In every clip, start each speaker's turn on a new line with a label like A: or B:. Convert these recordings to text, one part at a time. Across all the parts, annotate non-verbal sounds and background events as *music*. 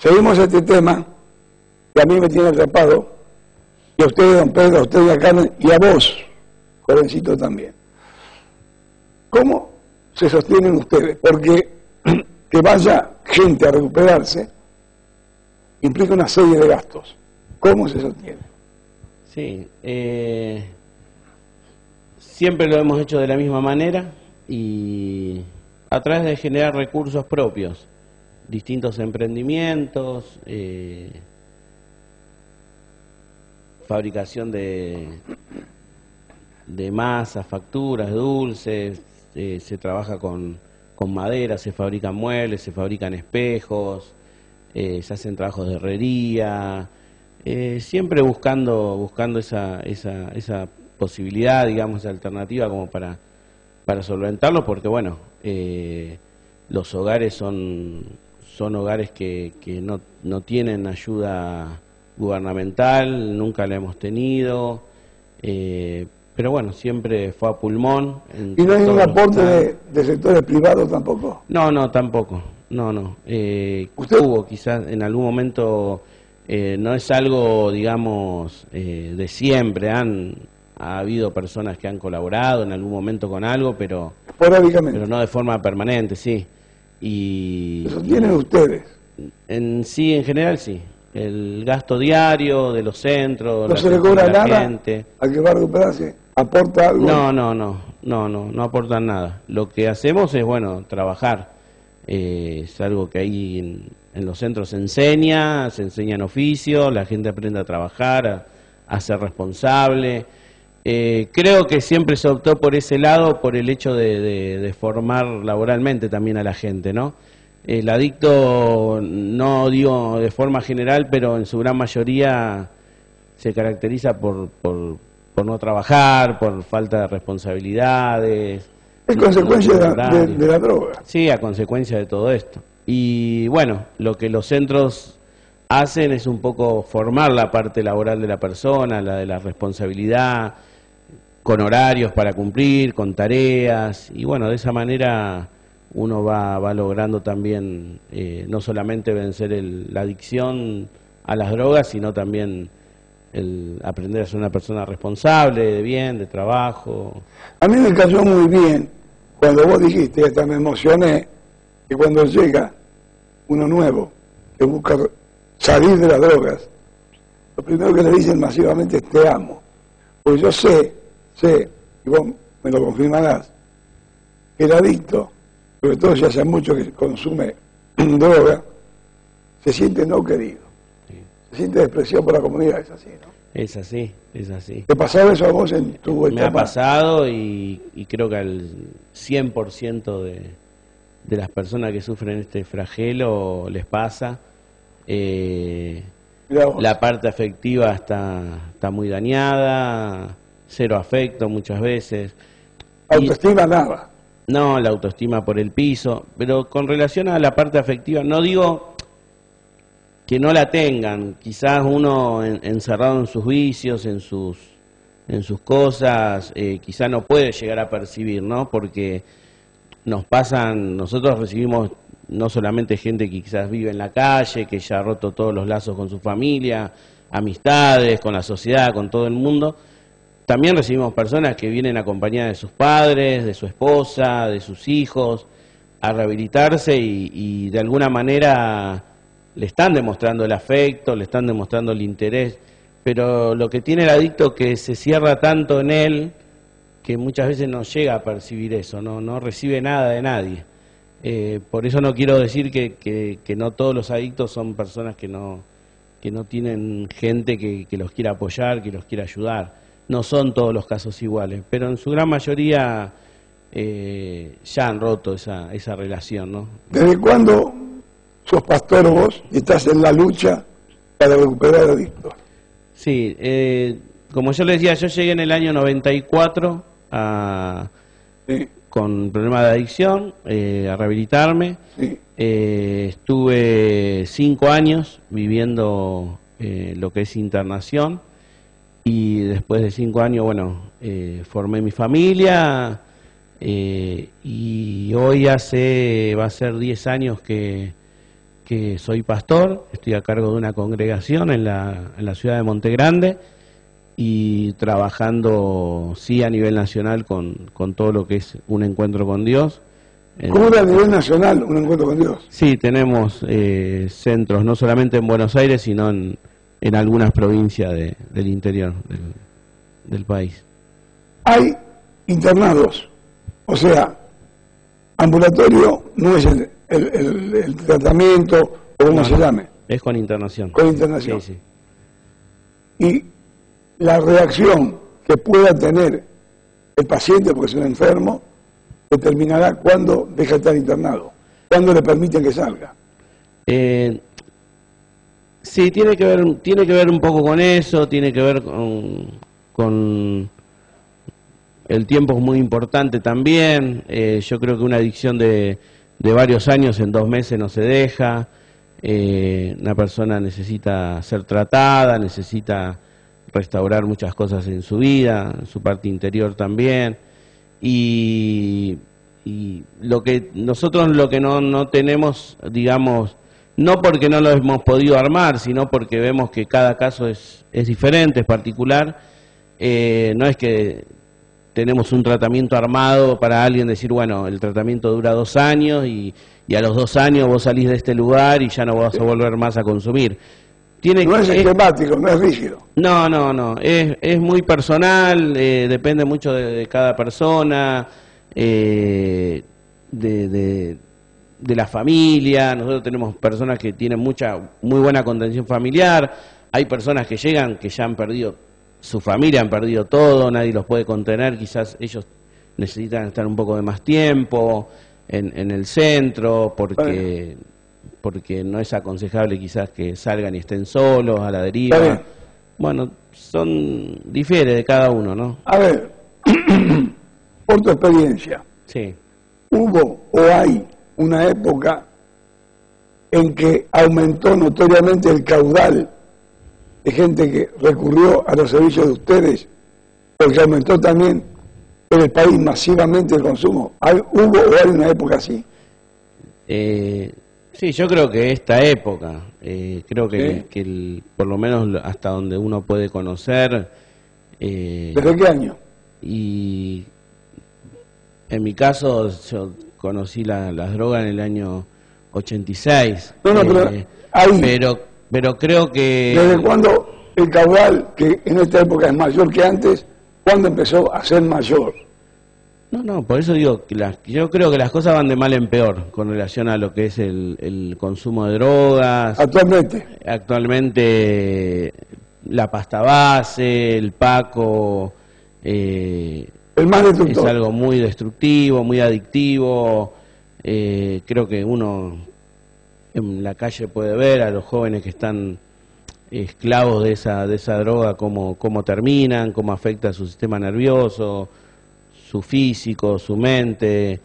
A: seguimos este tema que a mí me tiene atrapado, y a ustedes, don Pedro, a ustedes, Carmen, y a vos, jovencito también. ¿Cómo se sostienen ustedes? Porque *clears throat* que vaya gente a recuperarse implica una serie de gastos. ¿Cómo se sostiene?
B: Sí, eh, siempre lo hemos hecho de la misma manera y a través de generar recursos propios, distintos emprendimientos, eh, fabricación de, de masas, facturas, dulces, eh, se trabaja con, con, madera, se fabrican muebles, se fabrican espejos, eh, se hacen trabajos de herrería, siempre buscando, buscando esa, esa, esa posibilidad, digamos, esa alternativa como para, para solventarlo, porque bueno, los hogares son, son hogares que, que no, no tienen ayuda gubernamental, nunca la hemos tenido, eh, pero bueno, siempre fue a pulmón.
A: ¿Y no hay un aporte de, sectores privados tampoco?
B: No, no, tampoco. No, no. Eh, Hubo quizás en algún momento, eh, no es algo, digamos, eh, de siempre. Han ha habido personas que han colaborado en algún momento con algo, pero, pero no de forma permanente, sí. Y,
A: ¿Eso tienen ustedes?
B: En sí, en general, sí el gasto diario de los centros.
A: ¿No se le cobra nada gente. al que va a recuperarse? ¿Aporta algo?
B: No, no, no, no, no, no aportan nada. Lo que hacemos es, bueno, trabajar. Eh, es algo que ahí en, los centros se enseña, se enseñan oficios, la gente aprende a trabajar, a, ser responsable. Eh, creo que siempre se optó por ese lado, por el hecho de formar laboralmente también a la gente, ¿no? El adicto, no digo de forma general, pero en su gran mayoría se caracteriza por, por, no trabajar, por falta de responsabilidades.
A: Es consecuencia de, de, la droga.
B: Sí, a consecuencia de todo esto. Y bueno, lo que los centros hacen es un poco formar la parte laboral de la persona, la de la responsabilidad, con horarios para cumplir, con tareas, y bueno, de esa manera uno va, va logrando también eh, no solamente vencer la adicción a las drogas, sino también el aprender a ser una persona responsable, de bien, de trabajo.
A: A mí me cayó muy bien cuando vos dijiste, hasta me emocioné, que cuando llega uno nuevo que busca salir de las drogas, lo primero que le dicen masivamente es te amo. Porque yo sé, sé, y vos me lo confirmarás, que el adicto sobre todo si hace mucho que consume *clears throat* droga, se siente no querido. Se siente despreciado por la comunidad, es así, ¿no?
B: Es así, es así.
A: ¿Te pasado eso a vos en tu
B: etapa? Me ha pasado y, creo que al 100% de, de las personas que sufren este flagelo les pasa. Eh, la parte afectiva está, está muy dañada, cero afecto muchas veces.
A: Autoestima nada.
B: No, la autoestima por el piso, pero con relación a la parte afectiva, no digo que no la tengan, quizás uno encerrado en sus vicios, en sus, en sus cosas, eh, quizás no puede llegar a percibir, ¿no? Porque nos pasan, nosotros recibimos no solamente gente que quizás vive en la calle, que ya ha roto todos los lazos con su familia, amistades, con la sociedad, con todo el mundo, también recibimos personas que vienen acompañadas de sus padres, de su esposa, de sus hijos, a rehabilitarse y, de alguna manera le están demostrando el afecto, le están demostrando el interés, pero lo que tiene el adicto que se cierra tanto en él que muchas veces no llega a percibir eso, no, recibe nada de nadie. Eh, por eso no quiero decir que, no todos los adictos son personas que no, que no tienen gente que los quiera apoyar, que los quiera ayudar no son todos los casos iguales, pero en su gran mayoría eh, ya han roto esa, esa relación. ¿no?
A: ¿Desde cuándo sos pastor vos y estás en la lucha para recuperar adictos?
B: Sí, eh, como yo le decía, yo llegué en el año 94 a, con problemas de adicción eh, a rehabilitarme. estuve cinco años viviendo lo que es internación y después de cinco años, bueno, eh, formé mi familia eh, y hoy hace, va a ser diez años que, que soy pastor, estoy a cargo de una congregación en la, en la ciudad de Monte Grande y trabajando, sí, a nivel nacional con, con todo lo que es un encuentro con Dios.
A: ¿Cómo era a nivel nacional un encuentro con Dios?
B: Sí, tenemos eh, centros, no solamente en Buenos Aires, sino en, en algunas provincias de, del interior del, del país.
A: Hay internados, o sea, ambulatorio no es el, el, el- el tratamiento o como
B: No,
A: se llame,
B: Es con internación.
A: con internación.
B: Sí, sí.
A: Y la reacción que pueda tener el paciente, porque es un enfermo, determinará cuándo deja de estar internado, cuándo le permiten que salga.
B: Eh, sí, tiene que ver, tiene que ver un poco con eso, tiene que ver con, con el tiempo es muy importante también. Eh, yo creo que una adicción de, de varios años en dos meses no se deja. Eh, una persona necesita ser tratada, necesita restaurar muchas cosas en su vida, en su parte interior también. Y, y lo que nosotros lo que no, no tenemos, digamos, no porque no lo hemos podido armar, sino porque vemos que cada caso es, es diferente, es particular. Eh, no es que tenemos un tratamiento armado para alguien decir, bueno, el tratamiento dura dos años y, y a los dos años vos salís de este lugar y ya no vas a volver más a consumir. Tiene
A: No
B: que-
A: es
B: es-
A: esquemático, no es rígido.
B: no, no, no. Es, es muy personal, eh, depende mucho de, de cada persona, eh, de, de- de la familia. Nosotros tenemos personas que tienen mucha, muy buena contención familiar. Hay personas que llegan que ya han perdido su familia, han perdido todo, nadie los puede contener. Quizás ellos necesitan estar un poco de más tiempo en, en el centro porque porque no es aconsejable quizás que salgan y estén solos a la deriva.
A: Bien.
B: Bueno, son difiere de cada uno, ¿no?
A: A ver, *clears throat* por tu experiencia,
B: Sí.
A: ¿hubo o hay una época en que aumentó notoriamente el caudal de gente que recurrió a los servicios de ustedes? Porque aumentó también en el país masivamente el consumo. ¿Hay- ¿Hubo o hay una época así?
B: Eh, sí, yo creo que esta época, eh, creo que, que el- por lo menos hasta donde uno puede conocer, eh,
A: ¿Desde qué año?
B: y en mi caso yo conocí la- las drogas en el año 86.
A: No, no, pero
B: eh,
A: ahí.
B: pero, pero creo que...
A: ¿Desde cuándo el caudal, que en esta época es mayor que antes, cuándo empezó a ser mayor?
B: No, no, por eso digo que las, yo creo que las cosas van de mal en peor con relación a lo que es el, el consumo de drogas.
A: Actualmente.
B: Actualmente la pasta base, el paco, eh,
A: El más
B: es algo muy destructivo, muy adictivo. Eh, creo que uno en la calle puede ver a los jóvenes que están esclavos de esa, de esa droga, cómo, cómo terminan, cómo afecta su sistema nervioso, su físico, su mente.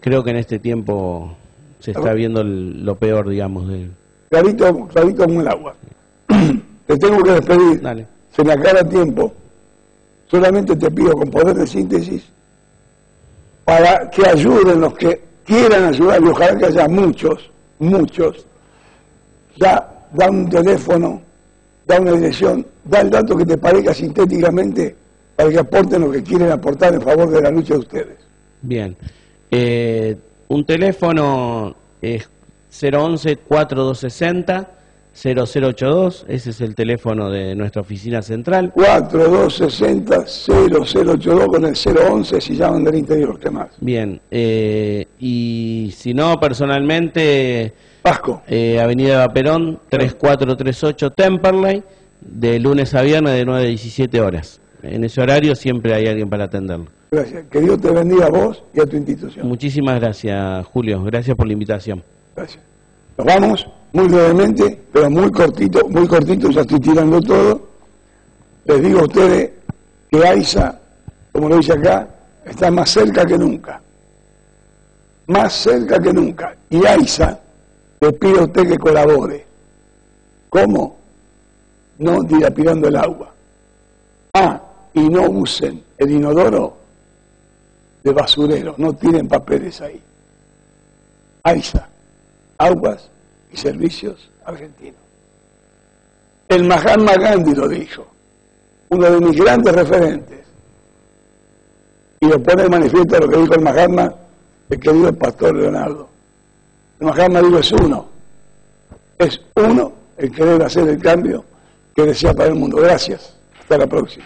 B: Creo que en este tiempo se está viendo el- lo peor, digamos, de...
A: Clarito, clarito como el agua. *clears throat* Te tengo que despedir.
B: Dale.
A: Se me acaba el tiempo. Solamente te pido con poder de síntesis para que ayuden los que quieran ayudar, y ojalá que haya muchos, muchos. Ya da un teléfono, da una dirección, da el dato que te parezca sintéticamente para que aporten lo que quieren aportar en favor de la lucha de ustedes.
B: Bien. Eh, un teléfono es 011-4260-0082. Ese es el teléfono de nuestra oficina central.
A: 4260-0082 con el 011 si llaman del interior, ¿qué más?
B: Bien. eh, y si no, personalmente,
A: Pasco.
B: eh, Avenida Vaperón, 3438 Temperley, de lunes a viernes de 9 a 17 horas. En ese horario siempre hay alguien para atenderlo.
A: Gracias. Que Dios te bendiga a vos y a tu institución.
B: Muchísimas gracias, Julio. Gracias por la invitación.
A: Gracias. Nos vamos muy brevemente, pero muy cortito, muy cortito, ya estoy tirando todo. Les digo a ustedes que AISA, como lo dice acá, está más cerca que nunca. Más cerca que nunca. Y AISA le pide a usted que colabore. ¿Cómo? No dilapidando el agua. Ah, y no usen el inodoro de basurero, no tiren papeles ahí. AISA, aguas y servicios argentinos. El Mahatma Gandhi lo dijo, uno de mis grandes referentes, y lo pone de manifiesto lo que dijo el Mahatma, el querido pastor Leonardo. El Mahatma dijo es uno, es uno el que debe hacer el cambio que desea para el mundo. Gracias, hasta la próxima.